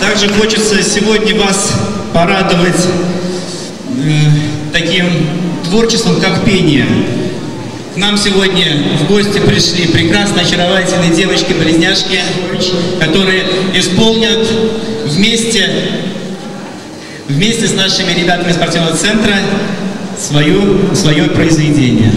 Также хочется сегодня вас порадовать таким творчеством, как пение. К нам сегодня в гости пришли прекрасно очаровательные девочки-близняшки, которые исполнят вместе, вместе с нашими ребятами спортивного центра свою, свое произведение.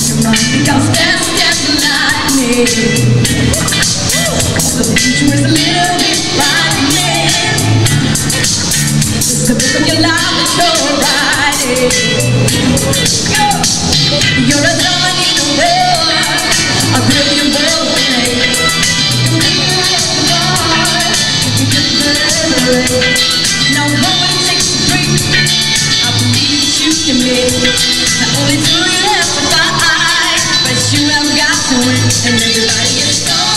Fighting. Because fast as lightning The future is a little bit frightening book of your life You're a diamond in the A brilliant no takes I believe you can make Not only do you have to But you have got to win And everybody is gonna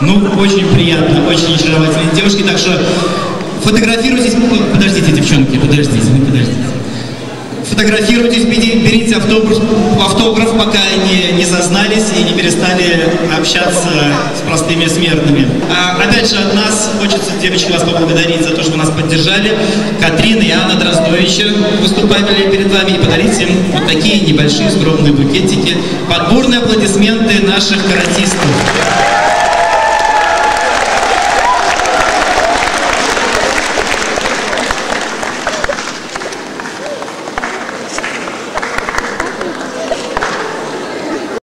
Ну, очень приятно, очень очаровательные девушки, так что фотографируйтесь, подождите, девчонки, подождите, ну, подождите. Фотографируйтесь, бери- берите автограф, автограф, пока не, не зазнались и не перестали общаться с простыми смертными. А, опять же, от нас хочется, девочки, вас поблагодарить за то, что нас поддержали. Катрина и Анна Дроздовича выступали перед вами и подарить им вот такие небольшие скромные букетики. Подборные аплодисменты наших каратистов.